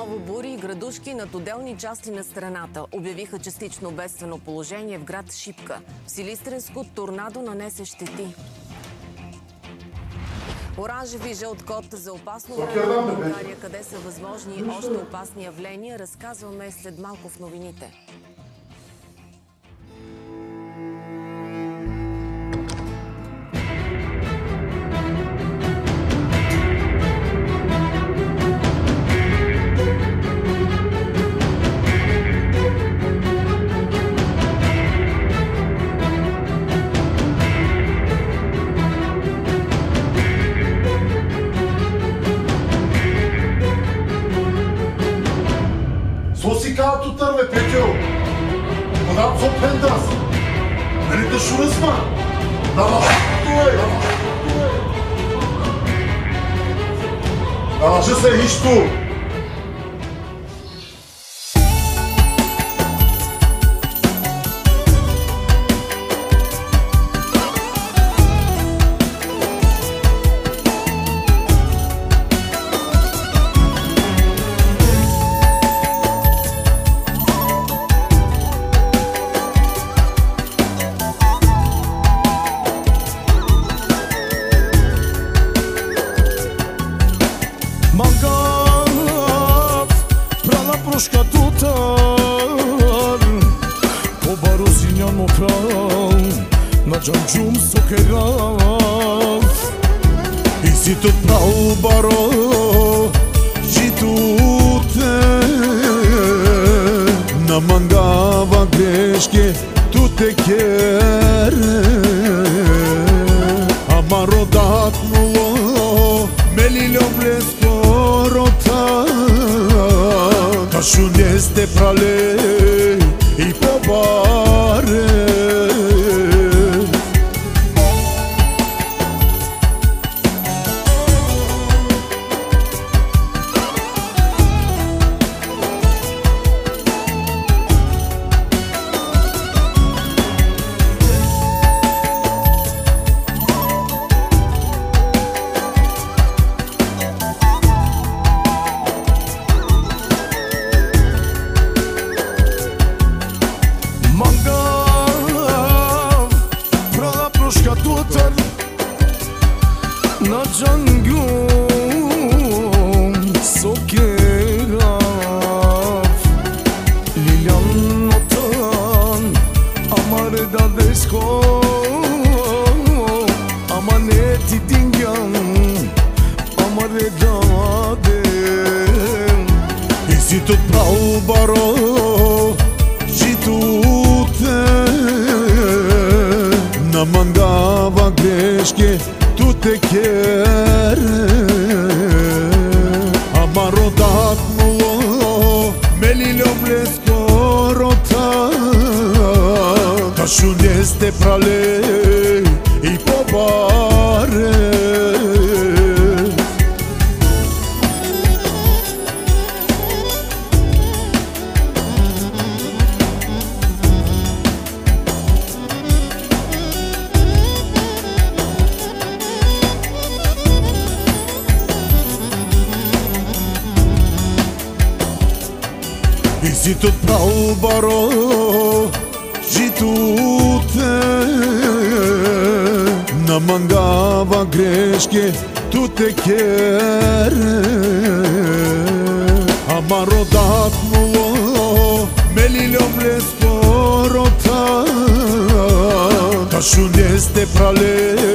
отново бури и градушки над отделни части на страната. Обявиха частично бедствено положение в град Шипка. В Силистренско торнадо нанесе щети. Оранжев и жълт код за опасно време в е България, къде са възможни още опасни явления, разказваме след малко в новините. Stop for Pandas! Wenn ich das schon ist, Mann! Na, mach durch! Na, mach durch! Na, Shka tutar Po baro si një më pra Në qëmë qëmë So kërraf I si të t'na baro Gjithu të Në mangava greshke Tu te kjerë orașul este prale Джангюм Сокерав Лилян Натан Амар да деско Amaneti dingan Amare da dem Isi tut pau baron teker Amaro datnulo Melilom leskorota Taşun este prales Gjitut pa u baro Gjitute Në mangava greshke Tu te kere Amaro dat mullo Me lillo vles porota Ka shundjes te prale prale